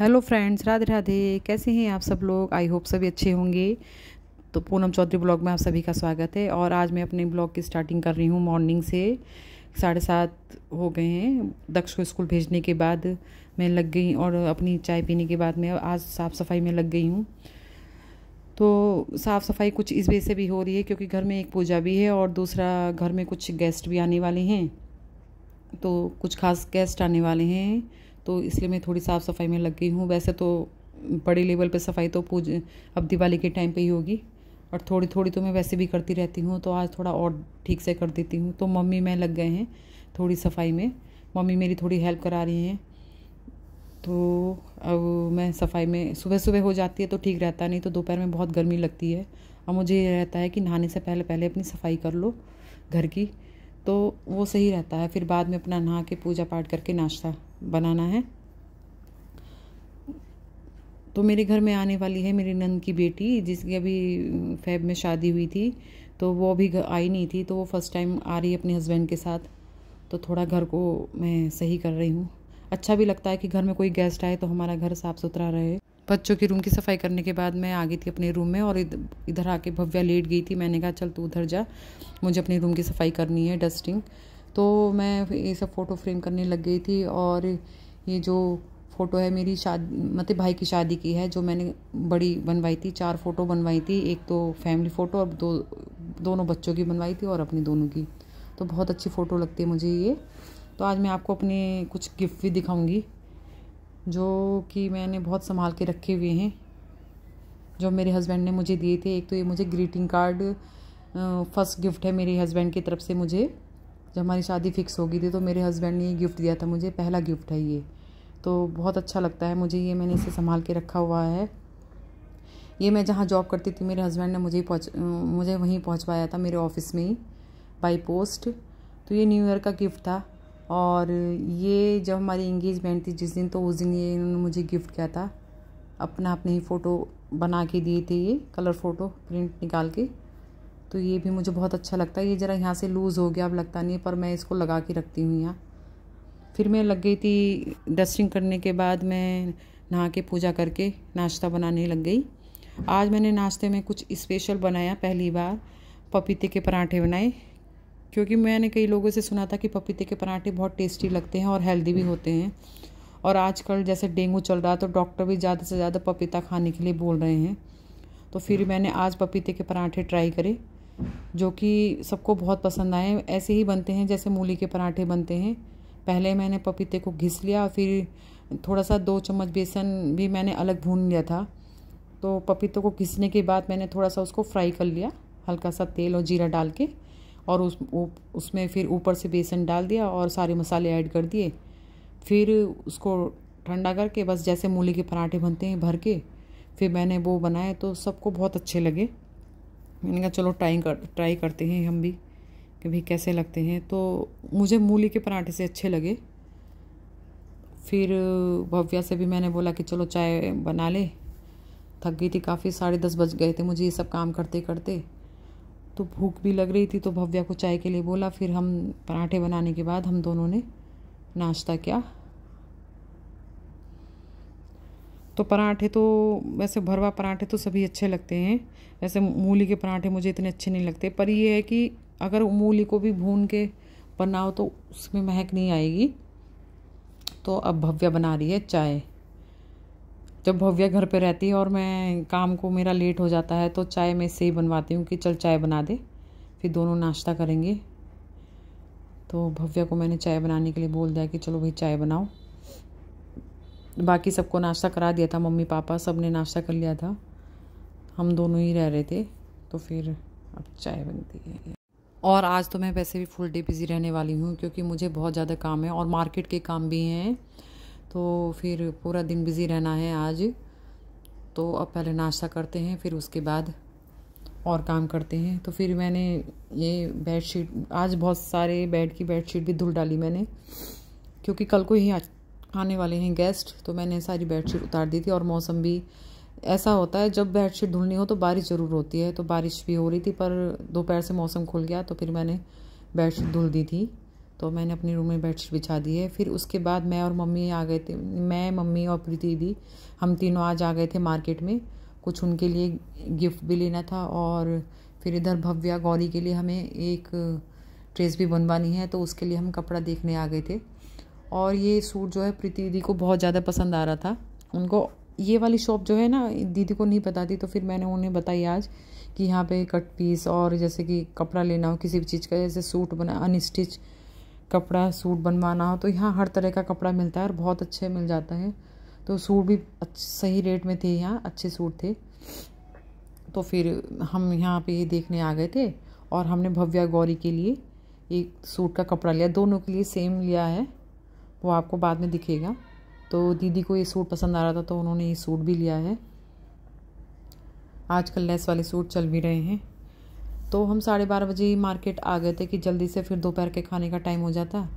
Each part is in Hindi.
Hello friends, Radhe Radhe. कैसे हैं आप सब लोग? आई होप सभी अच्छे होंगे। तो पूनम चौधरी ब्लॉग में आप सभी का स्वागत है। और आज मैं अपने ब्लॉग की स्टार्टिंग कर रही हूँ मॉर्निंग से। साढ़े सात हो गए हैं। दक्ष को स्कूल भेजने के बाद मैं लग गई और अपनी चाय पीने के बाद मैं आज साफ़ सफ़ाई में लग गई हूँ। तो साफ़ सफ़ाई कुछ इस वजह से भी हो रही है क्योंकि घर में एक पूजा भी है और दूसरा घर में कुछ गेस्ट भी आने वाले हैं। तो कुछ खास गेस्ट आने वाले हैं। तो इसलिए मैं थोड़ी साफ़ सफ़ाई में लग गई हूँ। वैसे तो बड़े लेवल पे सफ़ाई तो पूज, अब दिवाली के टाइम पे ही होगी और थोड़ी थोड़ी तो मैं वैसे भी करती रहती हूँ। तो आज थोड़ा और ठीक से कर देती हूँ। तो मम्मी मैं लग गए हैं थोड़ी सफ़ाई में। मम्मी मेरी थोड़ी हेल्प करा रही हैं। तो अब मैं सफ़ाई में सुबह सुबह हो जाती है तो ठीक रहता नहीं तो दोपहर में बहुत गर्मी लगती है। और मुझे ये रहता है कि नहाने से पहले पहले अपनी सफ़ाई कर लो घर की। तो वो सही रहता है। फिर बाद में अपना नहा के पूजा पाठ करके नाश्ता। बनाना है। तो मेरे घर में आने वाली है मेरी नंद की बेटी, जिसकी अभी फैब में शादी हुई थी तो वो अभी आई नहीं थी तो वो फ़र्स्ट टाइम आ रही है अपने हस्बैंड के साथ। तो थोड़ा घर को मैं सही कर रही हूँ। अच्छा भी लगता है कि घर में कोई गेस्ट आए तो हमारा घर साफ़ सुथरा रहे। बच्चों की रूम की सफ़ाई करने के बाद मैं आ गई थी अपने रूम में और इधर आके भव्या लेट गई थी। मैंने कहा, चल तू उधर जा, मुझे अपने रूम की सफ़ाई करनी है डस्टिंग तो मैं ये सब फ़ोटो फ्रेम करने लग गई थी और ये जो फ़ोटो है मेरी शादी मतलब भाई की शादी की है, जो मैंने बड़ी बनवाई थी, चार फ़ोटो बनवाई थी, एक तो फैमिली फ़ोटो और दो, दोनों बच्चों की बनवाई थी और अपनी दोनों की। तो बहुत अच्छी फ़ोटो लगती है मुझे ये। तो आज मैं आपको अपने कुछ गिफ्ट भी दिखाऊँगी, जो कि मैंने बहुत संभाल के रखे हुए हैं, जो मेरे हस्बैंड ने मुझे दिए थे। एक तो ये मुझे ग्रीटिंग कार्ड फ़र्स्ट गिफ्ट है मेरे हस्बैंड की तरफ़ से मुझे। जब हमारी शादी फिक्स हो गई थी तो मेरे हस्बैंड ने ये गिफ्ट दिया था मुझे, पहला गिफ्ट है ये। तो बहुत अच्छा लगता है मुझे ये, मैंने इसे संभाल के रखा हुआ है। ये मैं जहाँ जॉब करती थी, मेरे हस्बैंड ने मुझे पहुँच, मुझे वहीं पहुँचवाया था, मेरे ऑफ़िस में ही बाई पोस्ट तो ये न्यू ईयर का गिफ्ट था। और ये जब हमारी इंगेजमेंट थी जिस दिन तो उस दिन ये इन्होंने मुझे गिफ्ट किया था। अपना अपने ही फ़ोटो बना के दिए थे ये कलर फ़ोटो प्रिंट निकाल के। तो ये भी मुझे बहुत अच्छा लगता है। ये ज़रा यहाँ से लूज़ हो गया, अब लगता नहीं पर मैं इसको लगा के रखती हूँ यहाँ। फिर मैं लग गई थी डस्टिंग करने के बाद मैं नहा के पूजा करके नाश्ता बनाने लग गई। आज मैंने नाश्ते में कुछ स्पेशल बनाया पहली बार, पपीते के पराठे बनाए। क्योंकि मैंने कई लोगों से सुना था कि पपीते के पराठे बहुत टेस्टी लगते हैं और हेल्दी भी होते हैं। और आजकल जैसे डेंगू चल रहा है तो डॉक्टर भी ज़्यादा से ज़्यादा पपीता खाने के लिए बोल रहे हैं। तो फिर मैंने आज पपीते के पराठे ट्राई करे। जो कि सबको बहुत पसंद आए, ऐसे ही बनते हैं, जैसे मूली के पराठे बनते हैं। पहले मैंने पपीते को घिस लिया, फिर थोड़ा सा दो चम्मच बेसन भी मैंने अलग भून लिया था। तो पपीते को घिसने के बाद मैंने थोड़ा सा उसको फ्राई कर लिया हल्का सा तेल और जीरा डाल के, और उस उसमें फिर ऊपर से बेसन डाल दिया और सारे मसाले ऐड कर दिए। फिर उसको ठंडा करके, बस जैसे मूली के पराठे बनते हैं, भर के, फिर मैंने वो बनाए तो सबको बहुत अच्छे लगे। मैंने कहा, चलो ट्राई कर ट्राई करते हैं हम भी, कि भाई कैसे लगते हैं। तो मुझे मूली के पराठे से अच्छे लगे। फिर भव्या से भी मैंने बोला कि, चलो चाय बना ले। थक गई थी काफ़ी, साढ़े दस बज गए थे मुझे ये सब काम करते करते तो भूख भी लग रही थी तो भव्या को चाय के लिए बोला। फिर हम पराठे बनाने के बाद हम दोनों ने नाश्ता किया। तो पराठे तो वैसे भरवा पराठे तो सभी अच्छे लगते हैं। वैसे मूली के पराठे मुझे इतने अच्छे नहीं लगते, पर ये है कि अगर मूली को भी भून के बनाओ तो उसमें महक नहीं आएगी। तो अब भव्या बना रही है चाय। जब भव्या घर पे रहती है और मैं काम को मेरा लेट हो जाता है तो चाय मैं इससे ही बनवाती हूँ कि चल चाय बना दे, फिर दोनों नाश्ता करेंगे। तो भव्या को मैंने चाय बनाने के लिए बोल दिया कि चलो भाई चाय बनाओ। बाकी सबको नाश्ता करा दिया था मम्मी पापा सबने नाश्ता कर लिया था। हम दोनों ही रह रहे थे तो फिर अब चाय बनती है। और आज तो मैं वैसे भी फुल डे बिज़ी रहने वाली हूँ, क्योंकि मुझे बहुत ज़्यादा काम है और मार्केट के काम भी हैं। तो फिर पूरा दिन बिज़ी रहना है आज। तो अब पहले नाश्ता करते हैं, फिर उसके बाद और काम करते हैं। तो फिर मैंने ये बेड शीट आज बहुत सारे बेड की बेड शीट भी धुल डाली मैंने, क्योंकि कल को ही आने वाले हैं गेस्ट तो मैंने सारी बेडशीट उतार दी थी और मौसम भी ऐसा होता है, जब बेडशीट धुलनी हो तो बारिश ज़रूर होती है तो बारिश भी हो रही थी, पर दोपहर से मौसम खुल गया तो फिर मैंने बेडशीट धुल दी थी तो मैंने अपने रूम में बेडशीट बिछा दी है। फिर उसके बाद मैं और मम्मी आ गए थे, मैं, मम्मी और प्रीति दी, हम तीनों आज आ गए थे मार्केट में, कुछ उनके लिए गिफ्ट भी लेना था और फिर इधर भव्या गौरी के लिए हमें एक ड्रेस भी बनवानी है तो उसके लिए हम कपड़ा देखने आ गए थे। और ये सूट जो है प्रीति दीदी को बहुत ज़्यादा पसंद आ रहा था। उनको ये वाली शॉप जो है ना, दीदी को नहीं पता थी तो फिर मैंने उन्हें बताई आज कि यहाँ पे कट पीस और जैसे कि कपड़ा लेना हो किसी भी चीज़ का, जैसे सूट बना अनस्टिच कपड़ा सूट बनवाना हो तो यहाँ हर तरह का कपड़ा मिलता है और बहुत अच्छे मिल जाता है। तो सूट भी सही रेट में थे यहाँ, अच्छे सूट थे। तो फिर हम यहाँ पे ये देखने आ गए थे और हमने भव्या गौरी के लिए एक सूट का कपड़ा लिया। दोनों के लिए सेम लिया है। वो आपको बाद में दिखेगा। तो दीदी को ये सूट पसंद आ रहा था तो उन्होंने ये सूट भी लिया है। आजकल लेस वाले सूट चल भी रहे हैं। तो हम साढ़े बारह बजे मार्केट आ गए थे कि जल्दी से फिर दोपहर के खाने का टाइम हो जाता।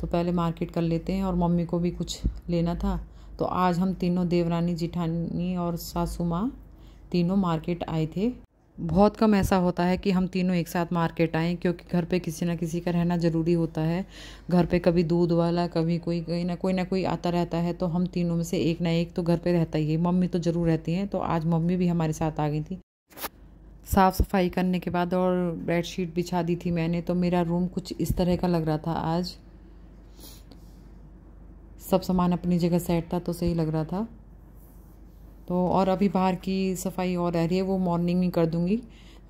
तो पहले मार्केट कर लेते हैं और मम्मी को भी कुछ लेना था। तो आज हम तीनों देवरानी, जिठानी और सासू माँ तीनों मार्केट आए थे। बहुत कम ऐसा होता है कि हम तीनों एक साथ मार्केट आएँ, क्योंकि घर पे किसी ना किसी का रहना ज़रूरी होता है। घर पे कभी दूध वाला, कभी कोई कोई ना कोई ना कोई आता रहता है तो हम तीनों में से एक ना एक तो घर पे रहता ही है। मम्मी तो ज़रूर रहती हैं तो आज मम्मी भी हमारे साथ आ गई थी। साफ़ सफ़ाई करने के बाद और बेडशीट बिछा दी थी मैंने तो मेरा रूम कुछ इस तरह का लग रहा था आज। सब सामान अपनी जगह सेट था तो सही लग रहा था। तो और अभी बाहर की सफ़ाई और रह रही है, वो मॉर्निंग में कर दूँगी।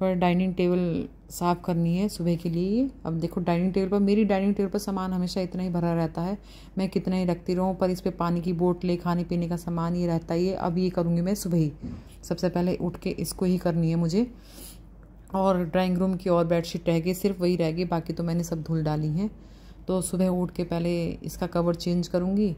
और डाइनिंग टेबल साफ़ करनी है सुबह के लिए। अब देखो डाइनिंग टेबल पर, मेरी डाइनिंग टेबल पर सामान हमेशा इतना ही भरा रहता है। मैं कितना ही रखती रहूँ, पर इस पर पानी की बोतलें, खाने पीने का सामान, ये रहता ही है। अब ये करूँगी मैं सुबह ही। सबसे पहले उठ के इसको ही करनी है मुझे। और ड्राइंग रूम की और बेडशीट रह गई, सिर्फ़ वही रह गई, बाकी तो मैंने सब धुल डाली हैं। तो सुबह उठ के पहले इसका कवर चेंज करूँगी।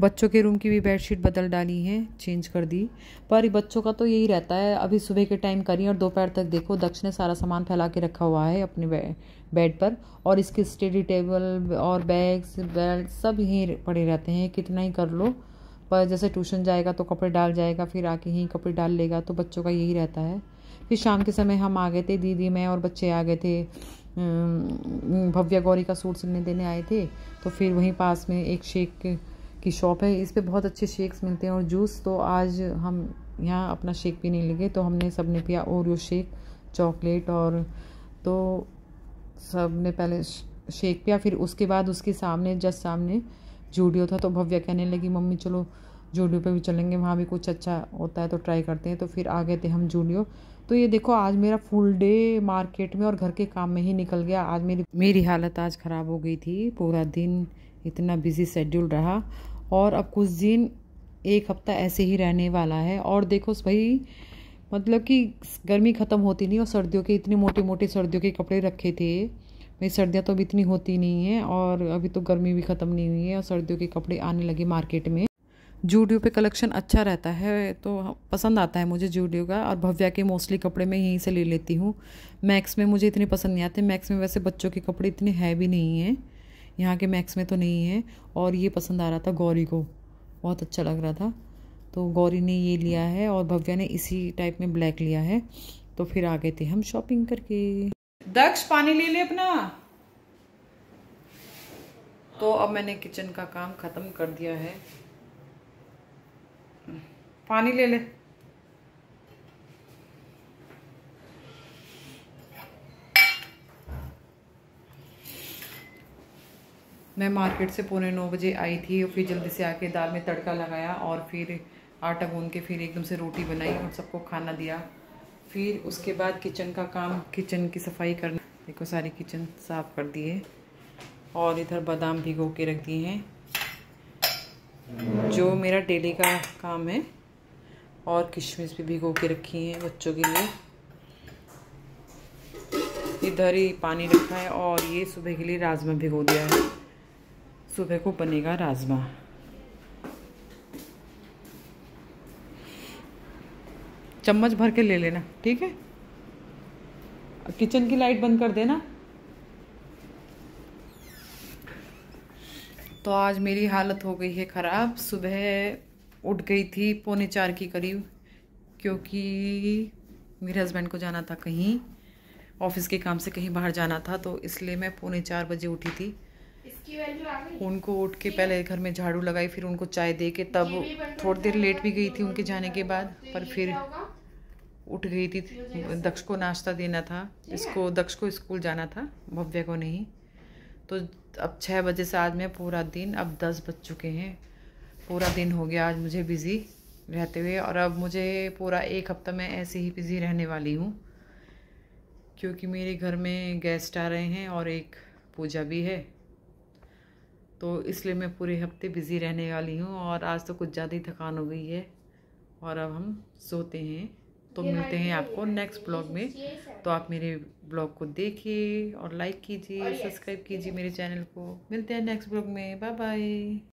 बच्चों के रूम की भी बेडशीट बदल डाली है चेंज कर दी। पर बच्चों का तो यही रहता है, अभी सुबह के टाइम करी और दोपहर तक देखो, दक्ष ने सारा सामान फैला के रखा हुआ है अपने बेड पर। और इसके स्टडी टेबल और बैग्स बेल्ट सब यहीं पड़े रहते हैं, कितना ही कर लो। पर जैसे ट्यूशन जाएगा तो कपड़े डाल जाएगा, फिर आके यहीं कपड़े डाल लेगा तो बच्चों का यही रहता है। फिर शाम के समय हम आ गए थे, दीदी, मैं और बच्चे आ गए थे भव्या गौरी का सूट सिलने देने आए थे। तो फिर वहीं पास में एक शेख की शॉप है। इस पर बहुत अच्छे शेक्स मिलते हैं और जूस तो आज हम यहाँ अपना शेक पीने लगे तो हमने सबने पिया ओरियो शेक, चॉकलेट और तो सबने पहले शेक पिया, फिर उसके बाद उसके सामने, जस्ट सामने जूडियो था तो भव्या कहने लगी, मम्मी चलो जूडियो पे भी चलेंगे, वहाँ भी कुछ अच्छा होता है तो ट्राई करते हैं। तो फिर आ गए थे हम जूडियो। तो ये देखो, आज मेरा फुल डे मार्केट में और घर के काम में ही निकल गया। आज मेरी मेरी हालत आज ख़राब हो गई थी, पूरा दिन इतना बिज़ी शेड्यूल रहा। और अब कुछ दिन एक हफ़्ता ऐसे ही रहने वाला है और देखो भाई मतलब कि गर्मी ख़त्म होती नहीं और सर्दियों के इतने मोटे मोटे सर्दियों के कपड़े रखे थे। भाई सर्दियाँ तो अभी इतनी होती नहीं है और अभी तो गर्मी भी ख़त्म नहीं हुई है और सर्दियों के कपड़े आने लगे मार्केट में। जूडियो पे कलेक्शन अच्छा रहता है तो पसंद आता है मुझे जूडियो का और भव्या के मोस्टली कपड़े मैं यहीं से ले लेती हूँ। मैक्स में मुझे इतने पसंद नहीं आते, मैक्स में वैसे बच्चों के कपड़े इतने है भी नहीं हैं। यहाँ के मैक्स में तो नहीं है और ये पसंद आ रहा था गौरी को। बहुत अच्छा लग रहा था। तो गौरी ने ये लिया है और भव्या ने इसी टाइप में ब्लैक लिया है। तो फिर आ गए थे हम शॉपिंग करके। दक्ष, पानी ले ले अपना। तो अब मैंने किचन का काम ख़त्म कर दिया है। पानी ले ले। मैं मार्केट से पौने नौ बजे आई थी और फिर जल्दी से आके दाल में तड़का लगाया और फिर आटा गूंद के फिर एकदम से रोटी बनाई और सबको खाना दिया। फिर उसके बाद किचन का काम, किचन की सफ़ाई करना। देखो, सारी किचन साफ़ कर दिए और इधर बादाम भिगो के रख दिए हैं। जो मेरा डेली का काम है और किशमिश भी भिगो के रखी हैं बच्चों के लिए। इधर ही पानी रखा है और ये सुबह के लिए राजमा भिगो दिया है। सुबह को बनेगा राजमा चम्मच भर के ले लेना, ठीक है? किचन की लाइट बंद कर देना। तो आज मेरी हालत हो गई है ख़राब। सुबह उठ गई थी पौने चार की करीब, क्योंकि मेरे हस्बैंड को जाना था कहीं ऑफ़िस के काम से कहीं बाहर जाना था तो इसलिए मैं पौने चार बजे उठी थी। उनको उठ के पहले घर में झाड़ू लगाई फिर उनको चाय दे के तब थोड़ी देर लेट भी गई थी उनके जाने के बाद तो पर फिर उठ गई थी। दक्ष को नाश्ता देना था। इसको दक्ष को स्कूल जाना था भव्य को नहीं। तो अब छः बजे से आज मैं पूरा दिन अब दस बज चुके हैं। पूरा दिन हो गया आज मुझे बिज़ी रहते हुए और अब मुझे पूरा एक हफ़्ता मैं ऐसे ही बिज़ी रहने वाली हूँ। क्योंकि मेरे घर में गेस्ट आ रहे हैं और एक पूजा भी है। तो इसलिए मैं पूरे हफ़्ते बिज़ी रहने वाली हूँ और आज तो कुछ ज़्यादा ही थकान हो गई है और अब हम सोते हैं। तो मिलते हैं आपको नेक्स्ट ब्लॉग में। तो आप मेरे ब्लॉग को देखिए और लाइक कीजिए सब्सक्राइब कीजिए मेरे चैनल को। मिलते हैं नेक्स्ट ब्लॉग में। Bye bye